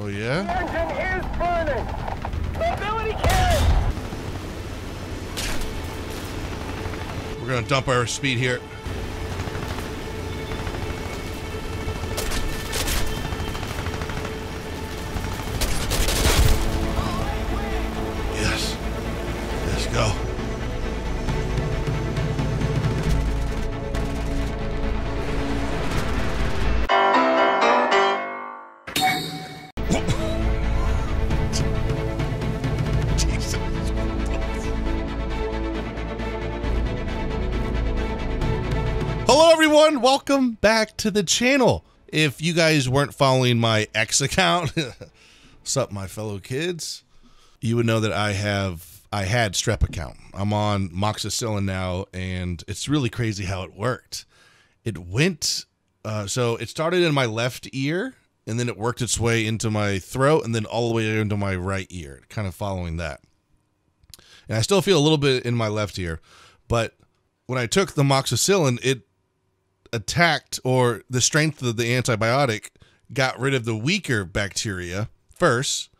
Oh yeah. engine is burning. Mobility kit. We're gonna dump our speed here. Welcome back to the channel. If you guys weren't following my X account, what's up, my fellow kids? You would know that I have I had Strep account. I'm on moxicillin now, and it's really crazy how it worked. It went uh, so it started in my left ear, and then it worked its way into my throat, and then all the way into my right ear, kind of following that. And I still feel a little bit in my left ear, but when I took the moxicillin, it attacked or the strength of the antibiotic got rid of the weaker bacteria first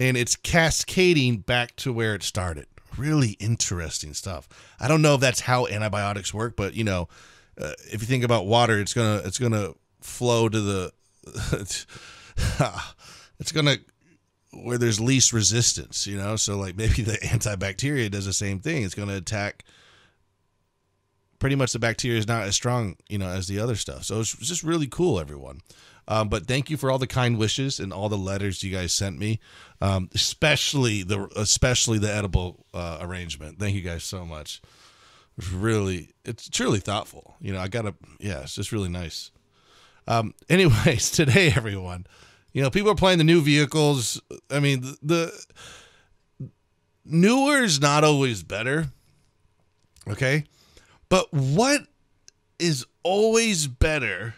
and it's cascading back to where it started. Really interesting stuff. I don't know if that's how antibiotics work but you know uh, if you think about water it's gonna it's gonna flow to the it's gonna where there's least resistance you know? So like maybe the antibacteria does the same thing. It's gonna attack pretty much the bacteria is not as strong, you know, as the other stuff. So it's just really cool, everyone. Um, but thank you for all the kind wishes and all the letters you guys sent me, um, especially the especially the edible uh, arrangement. Thank you guys so much. Really, it's truly thoughtful. You know, I gotta, yeah, it's just really nice. Um, anyways, today, everyone, you know, people are playing the new vehicles. I mean, the, the newer is not always better. Okay. But what is always better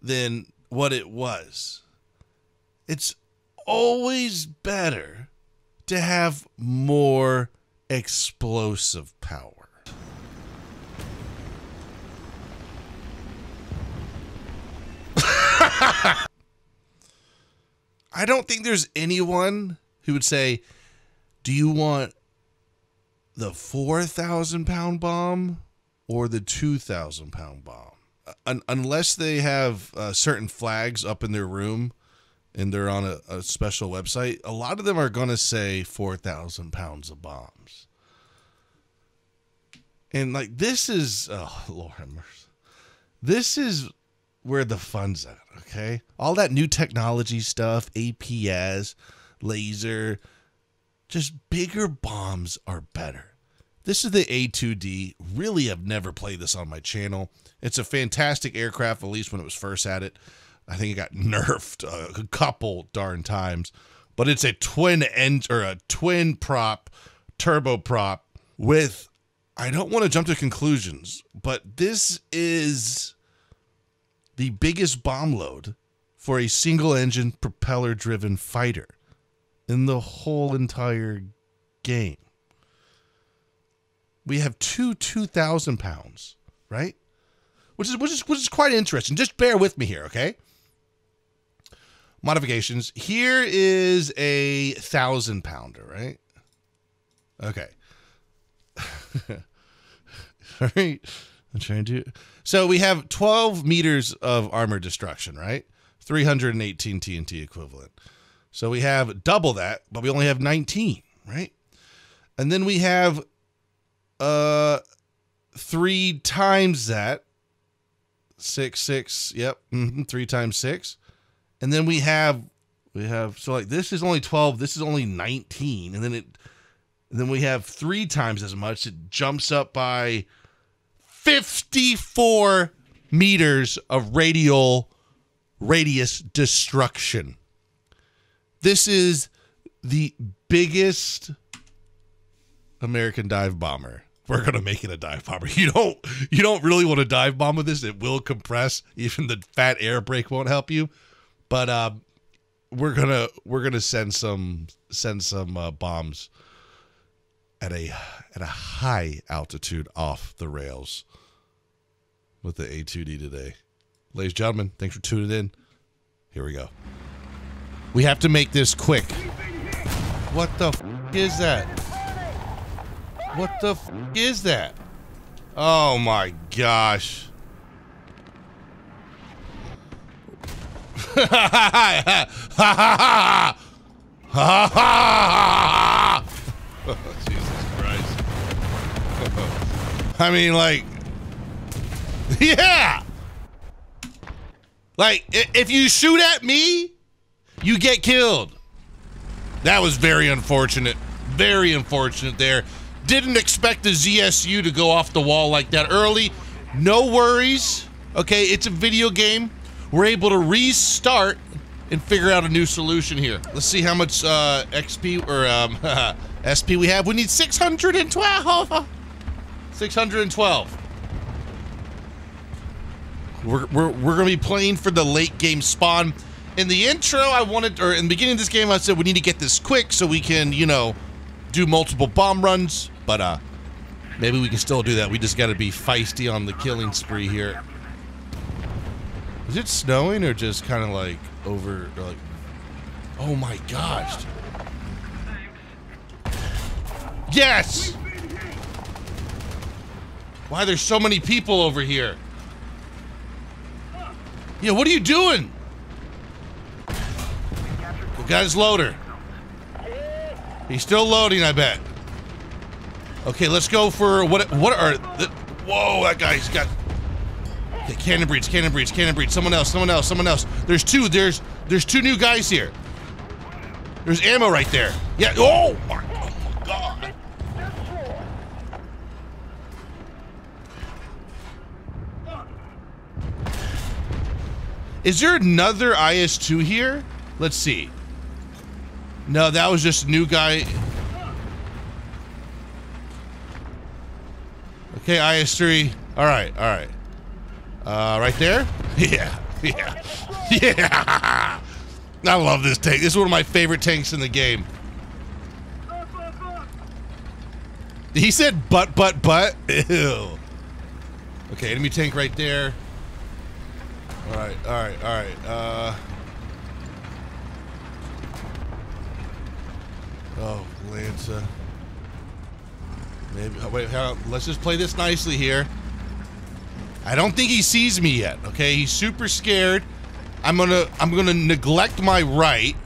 than what it was? It's always better to have more explosive power. I don't think there's anyone who would say, Do you want the 4,000 pound bomb or the 2,000 pound bomb. Un- unless they have uh, certain flags up in their room and they're on a, a special website, a lot of them are going to say 4,000 pounds of bombs. And like, this is, oh, Lord have mercy. This is where the fun's at, okay? All that new technology stuff, APS, laser, just bigger bombs are better. This is the A2D. Really, I've never played this on my channel. It's a fantastic aircraft, at least when it was first at it. I think it got nerfed a couple darn times, but it's a twin end or a twin prop, turbo prop with. I don't want to jump to conclusions, but this is the biggest bomb load for a single engine propeller driven fighter in the whole entire game. We have two 2,000 pounds, right? Which is, which, is, which is quite interesting. Just bear with me here, okay? Modifications. Here is a thousand pounder, right? Okay. All right. I'm trying to. So we have 12 meters of armor destruction, right? 318 TNT equivalent. So we have double that, but we only have 19, right? And then we have uh three times that. Six, six, yep. mhm, three times six. And then we have we have so like this is only 12, this is only 19, and then it and then we have three times as much. It jumps up by 54 meters of radial radius destruction. This is the biggest American dive bomber. We're gonna make it a dive bomber. You don't you don't really want to dive bomb with this. It will compress. Even the fat air brake won't help you. But um, we're gonna we're gonna send some send some uh, bombs at a at a high altitude off the rails with the A2D today. Ladies and gentlemen, thanks for tuning in. Here we go. We have to make this quick. What the is that? What the is that? Oh my gosh. Jesus Christ. I mean, like, yeah. Like, if you shoot at me, you get killed. That was very unfortunate. Very unfortunate there. Didn't expect the ZSU to go off the wall like that early. No worries. Okay, it's a video game. We're able to restart and figure out a new solution here. Let's see how much uh, XP or um, SP we have. We need 612. 612. We're, we're, we're going to be playing for the late game spawn. In the intro, I wanted, or in the beginning of this game, I said we need to get this quick so we can, you know, do multiple bomb runs. But uh, maybe we can still do that. We just got to be feisty on the killing spree here. Is it snowing or just kind of like over, like, oh my gosh. Yes! Why there's so many people over here? Yeah, what are you doing? The guy's loader. He's still loading, I bet. Okay, let's go for what? What are? The, whoa, that guy's got. Okay, cannon breech, cannon breech, cannon breech. Someone else, someone else, someone else. There's two. There's there's two new guys here. There's ammo right there. Yeah. Oh my, oh my god. Is there another IS-2 here? Let's see. No, that was just a new guy. Okay, IS-3. All right, all right. Uh, right there? Yeah, yeah, yeah. I love this tank. This is one of my favorite tanks in the game. He said butt, butt, butt. Ew. Okay, enemy tank right there. All right, all right, all right. Uh. Oh, Lanza. Maybe. oh, Wait, let's just play this nicely here. I don't think he sees me yet. Okay, he's super scared. I'm gonna. I'm gonna neglect my right.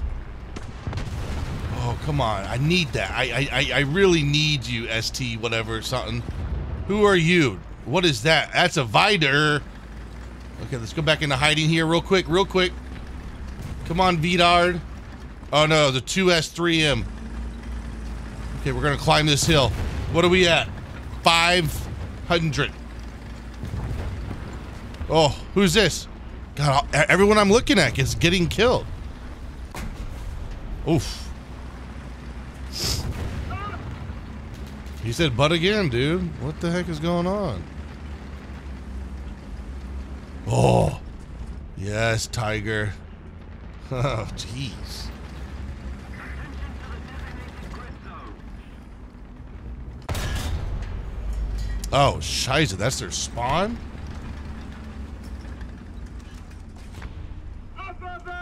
Oh, come on! I need that. I. I. I- I really need you, St. Whatever something. Who are you? What is that? That's a Vider. Okay, let's go back into hiding here real quick, real quick. Come on, Vidard. Oh no, the 2S3M. Okay, we're gonna climb this hill. What are we at? 500. Oh, who's this? God, everyone I'm looking at is getting killed. Oof. He said butt again, dude. What the heck is going on? Oh, yes, Tiger. Oh, jeez. Oh, shiza, that's their spawn?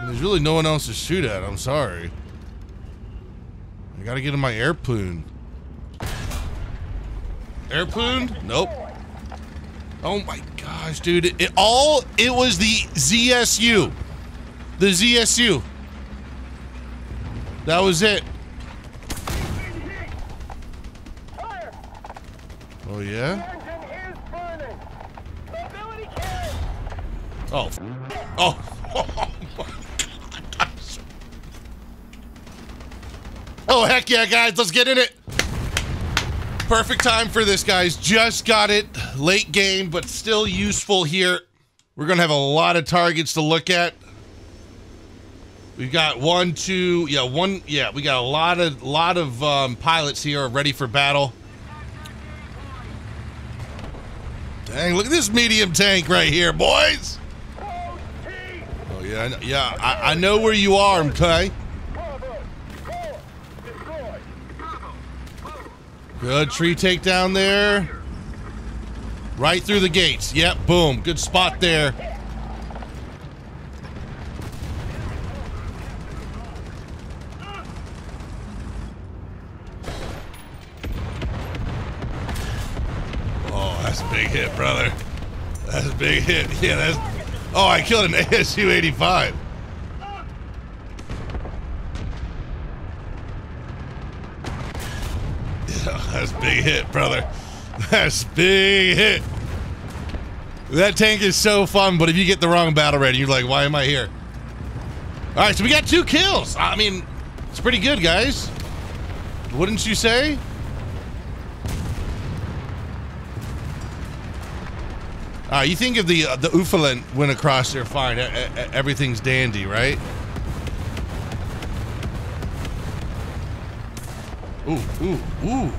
There's really no one else to shoot at, I'm sorry. I gotta get in my airplane. Airplane? Nope. Oh my gosh, dude. It, it all it was the ZSU. The ZSU. That was it. Oh yeah? Oh. Oh. Oh. Oh heck yeah, guys, let's get in it. Perfect time for this, guys. Just got it. Late game, but still useful here. We're gonna have a lot of targets to look at. We've got one, two, yeah, one, yeah. We got a lot of lot of um, pilots here ready for battle. Dang, look at this medium tank right here, boys. Oh yeah, I know, yeah. I, I know where you are, okay. Good tree takedown there. Right through the gates. Yep, boom. Good spot there. Hit, brother. That's a big hit. Yeah, that's. Oh, I killed an ASU 85. Yeah, that's a big hit, brother. That's big hit. That tank is so fun, but if you get the wrong battle ready, you're like, why am I here? All right, so we got two kills. I mean, it's pretty good, guys. Wouldn't you say? You think if the uh, the Elefant went across there, fine. Everything's dandy, right? Ooh, ooh, ooh.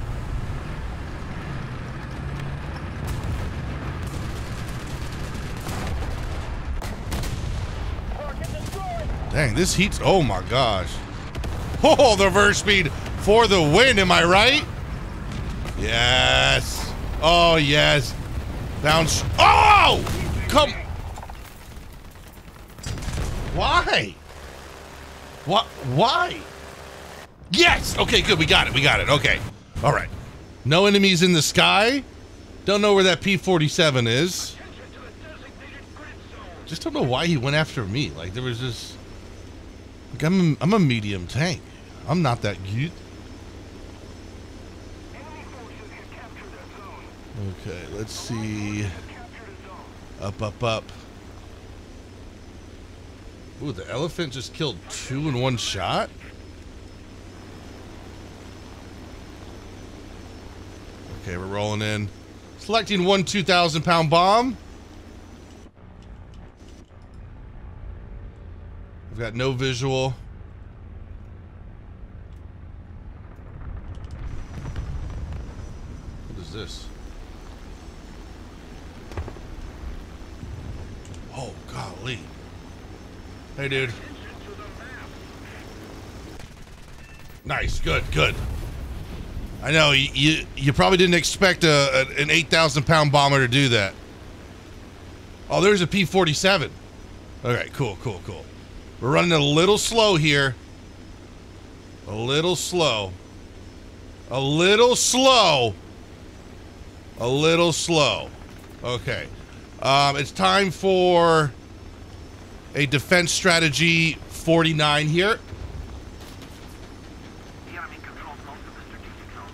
Dang, this heat's. Oh my gosh. Oh, the reverse speed for the win. Am I right? Yes. Oh, yes. Bounce. Oh! Come. Why? What? Why? Yes. Okay, good. We got it. We got it. Okay. All right. No enemies in the sky. Don't know where that P-47 is. Just don't know why he went after me. Like there was just. Like I'm I'm a medium tank. I'm not that good. Okay, let's see. Up, up, up. Ooh, the elephant just killed two in one shot? Okay, we're rolling in. Selecting one 2,000 pound bomb. We've got no visual. What is this? Oh, golly. Hey, dude. Nice. Good, good. I know, you, you, you probably didn't expect a, a, an 8,000 pound bomber to do that. Oh, there's a P 47. Okay, cool, cool, cool. We're running a little slow here. A little slow. A little slow. A little slow. Okay. Um, it's time for a defense strategy 49 here. The enemy controls most of the strategic zones.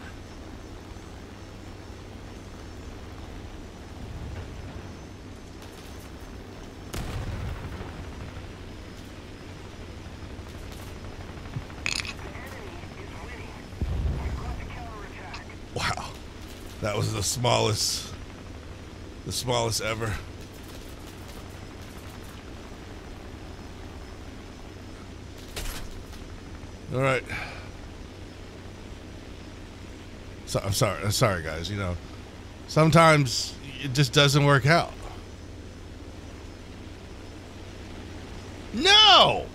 Wow. That was the smallest the smallest ever. All right. So, I'm sorry. I'm sorry, guys. You know, sometimes it just doesn't work out. No.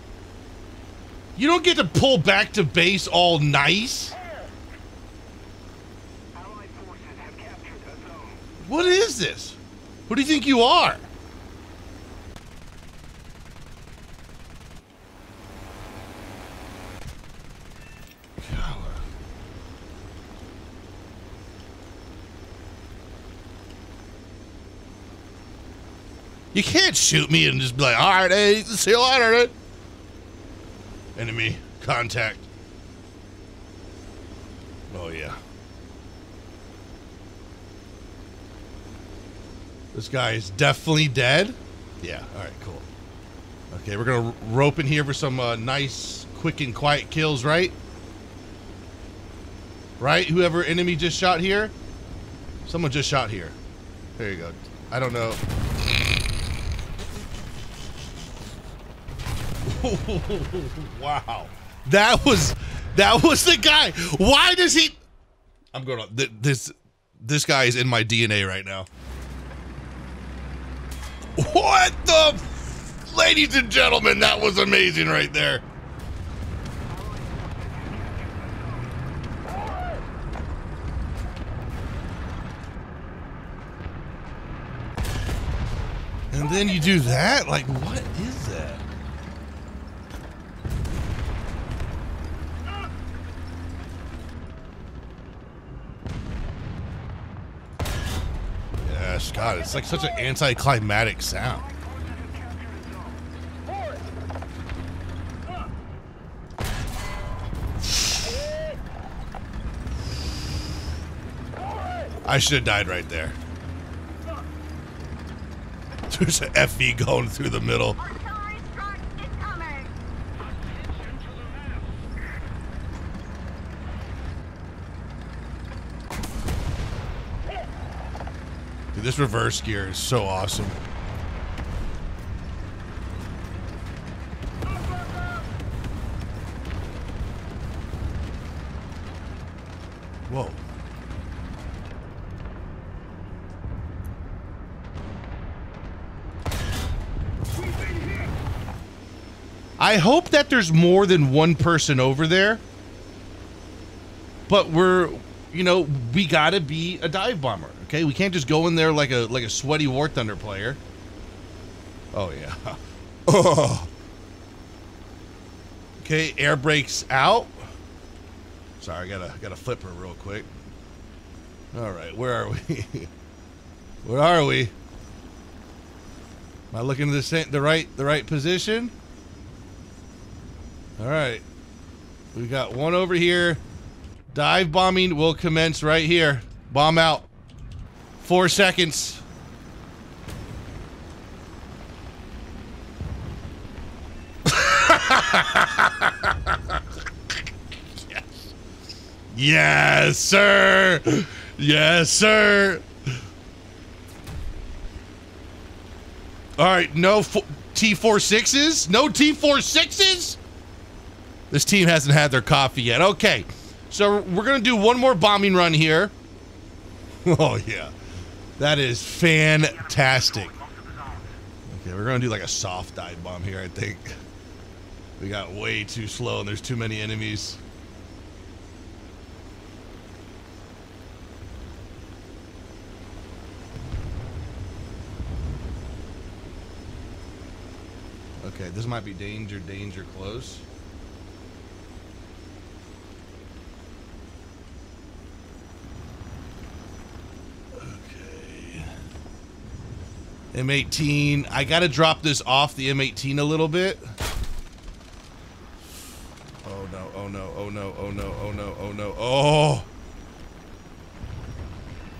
You don't get to pull back to base all nice. Allied forces have captured a zone. What is this? Who do you think you are? You can't shoot me and just be like, all right, hey, see you later, dude." Enemy contact. Oh, yeah. This guy is definitely dead. Yeah. All right. Cool. Okay, we're gonna rope in here for some uh, nice, quick and quiet kills, right? Right. Whoever enemy just shot here. Someone just shot here. There you go. I don't know. wow. That was that was the guy. Why does he? I'm going on. This this guy is in my DNA right now. What the? Ladies and gentlemen, that was amazing right there. And then you do that? Like, what is that? Yes, god, it's like such an anticlimactic sound. I should have died right there. There's an FV going through the middle. This reverse gear is so awesome. Whoa. I hope that there's more than one person over there. But we're, you know, we gotta be a dive bomber. Okay, we can't just go in there like a like a sweaty War Thunder player. Oh yeah. Oh. Okay, air brakes out. Sorry, I gotta gotta flip her real quick. All right, where are we? where are we? Am I looking the the right the right position? All right, we got one over here. Dive bombing will commence right here. Bomb out. Four seconds. yes. Yes, sir. Yes, sir. All right, no fo- T46s? No T46s? This team hasn't had their coffee yet. Okay. So we're going to do one more bombing run here. Oh, yeah. That is fantastic. Okay, we're going to do like a soft dive bomb here, I think. We got way too slow and there's too many enemies. Okay, this might be danger, danger close. M18. I got to drop this off the M18 a little bit. Oh no, oh no, oh no, oh no, oh no, oh no, oh.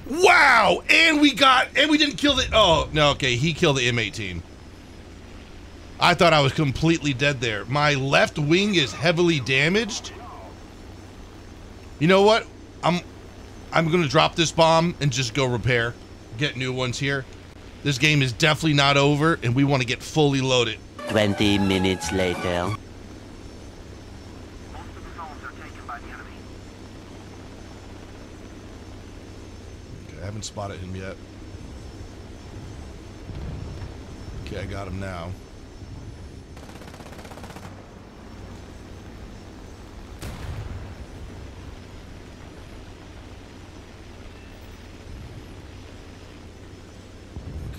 Wow! And we got, and we didn't kill the, oh, no, okay, he killed the M18. I thought I was completely dead there. My left wing is heavily damaged. You know what? I'm I'm going to drop this bomb and just go repair. Get new ones here. This game is definitely not over and we want to get fully loaded. 20 minutes later. Okay, I haven't spotted him yet. Okay, I got him now.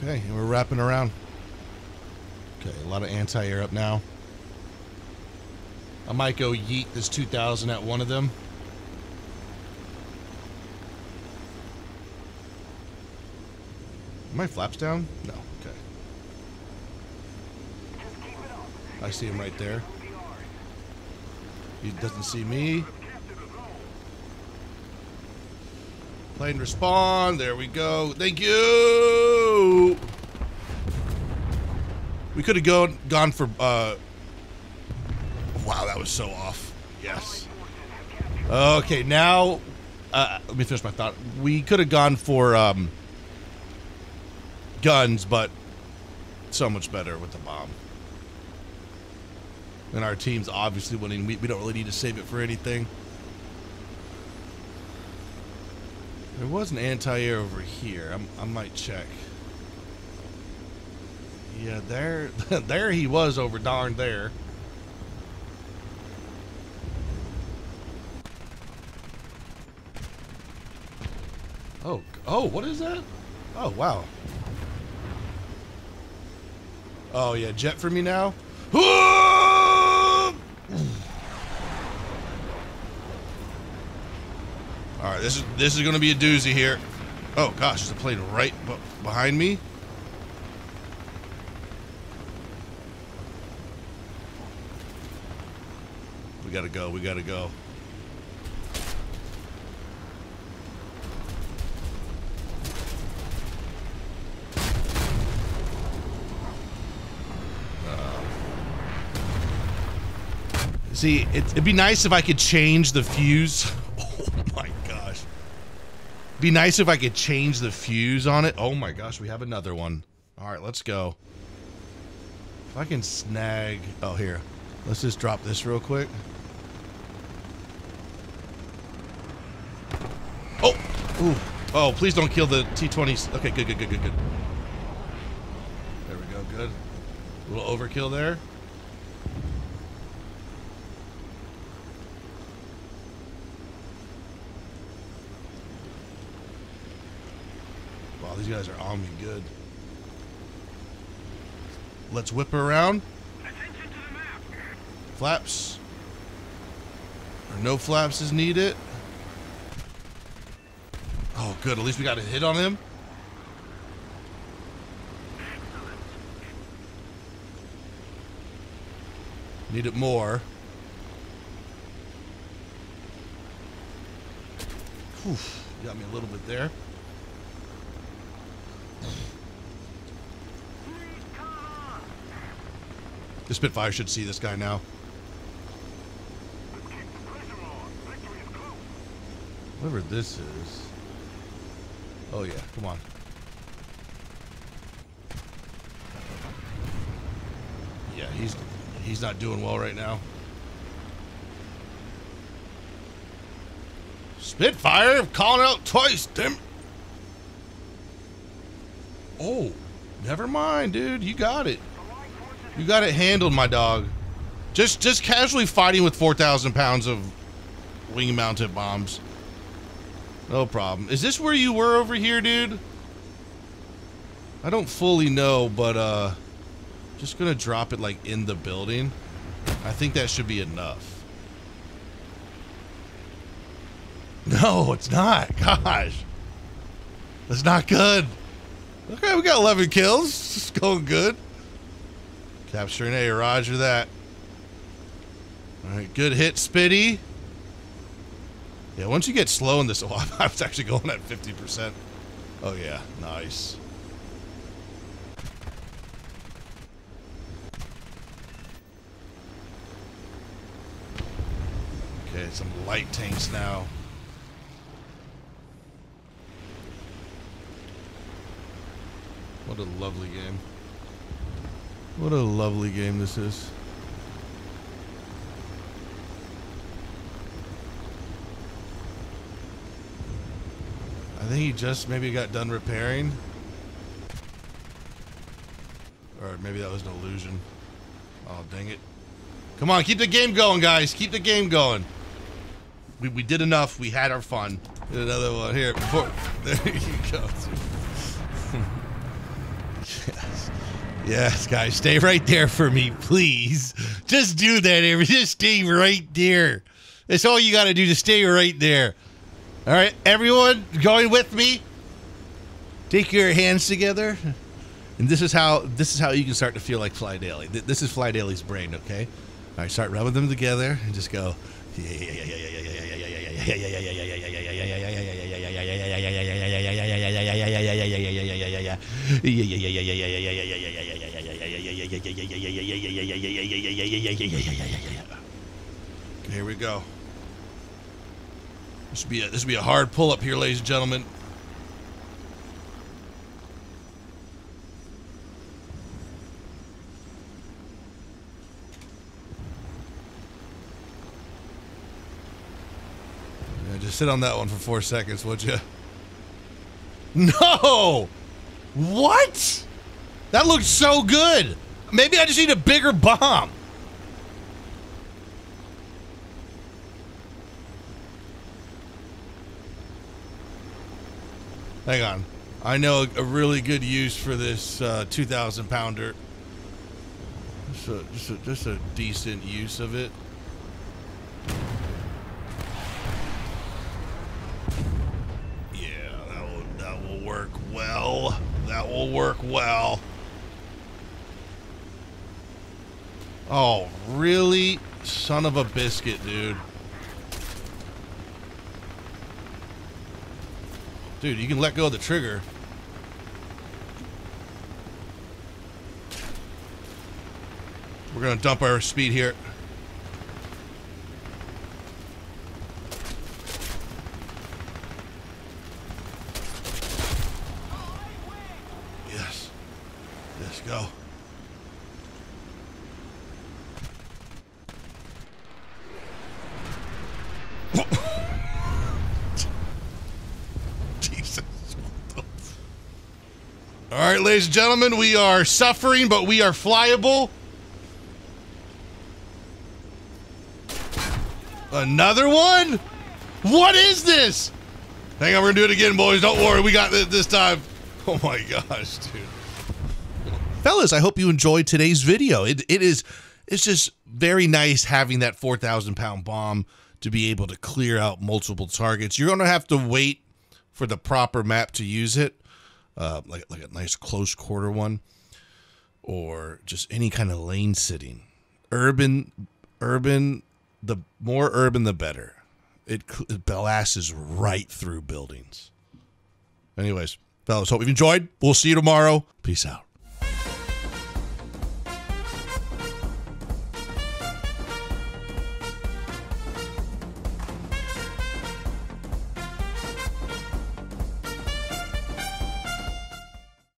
Okay, and we're wrapping around. Okay, a lot of anti-air up now. I might go yeet this 2000 at one of them. My flaps down? No. Okay. I see him right there. He doesn't see me. Plane respond. There we go. Thank you. We could have gone gone for. Uh, wow, that was so off. Yes. Okay, now uh, let me finish my thought. We could have gone for um, guns, but so much better with the bomb. And our team's obviously winning. We, we don't really need to save it for anything. There was an anti-air over here. I'm, I might check. Yeah, there, there he was over darn there. Oh, oh, what is that? Oh, wow. Oh yeah, jet for me now. All right, this is this is going to be a doozy here. Oh gosh, there's a plane right behind me. Gotta go. We gotta go. Uh. See, it, it'd be nice if I could change the fuse. Oh my gosh. Be nice if I could change the fuse on it. Oh my gosh, we have another one. All right, let's go. If I can snag. Oh, here. Let's just drop this real quick. Ooh. Oh, please don't kill the T-20s. Okay, good, good, good, good, good. There we go, good. A little overkill there. Wow, these guys are on me good. Let's whip her around. Flaps. No flaps is needed. Good. At least we got a hit on him. Need it more. Whew, got me a little bit there. The Spitfire should see this guy now. Whatever this is. Oh yeah, come on. Yeah, he's he's not doing well right now. Spitfire calling out twice, damn. Oh, never mind, dude. You got it. You got it handled, my dog. Just just casually fighting with 4,000 pounds of wing mounted bombs. No problem. Is this where you were over here, dude? I don't fully know, but uh just gonna drop it like in the building. I think that should be enough. No, it's not. Gosh. That's not good. Okay, we got 11 kills. It's going good. Capturing A, roger that. Alright, good hit, Spitty. Yeah, once you get slow in this, oh, I was actually going at 50%. Oh yeah, nice. Okay, some light tanks now. What a lovely game. What a lovely game this is. Think he just maybe got done repairing. Or maybe that was an illusion. Oh, dang it. Come on, keep the game going, guys. Keep the game going. We, we did enough. We had our fun. Another one here. Before, there you go. yes. Yes, guys. Stay right there for me, please. Just do that. Just stay right there. That's all you got to do. To stay right there. All right, everyone, going with me. Take your hands together, and this is how this is how you can start to feel like PhlyDaily. This is PhlyDaily's brain, okay? All right, start rubbing them together and just go. Here we go. This would be a, this would be a hard pull up here, ladies and gentlemen. Yeah, just sit on that one for four seconds, would you? No! What? That looked so good. Maybe I just need a bigger bomb. Hang on. I know a really good use for this uh, 2,000 pounder. Just a, just, a, just a decent use of it. Yeah, that will, that will work well. That will work well. Oh, really? Son of a biscuit, dude. Dude, you can let go of the trigger. We're gonna dump our speed here. Yes. Let's go. Jesus. All right, ladies and gentlemen, we are suffering, but we are flyable. Another one? What is this? Hang on, we're gonna do it again, boys. Don't worry, we got this this time. Oh my gosh, dude. Fellas, I hope you enjoyed today's video. It, it is it's just very nice having that 4,000 pound bomb to be able to clear out multiple targets. You're gonna have to wait for the proper map to use it, uh, like like a nice close quarter one, or just any kind of lane sitting. Urban, urban, the more urban the better. It, it blasts right through buildings. Anyways, fellas, hope you've enjoyed. We'll see you tomorrow. Peace out.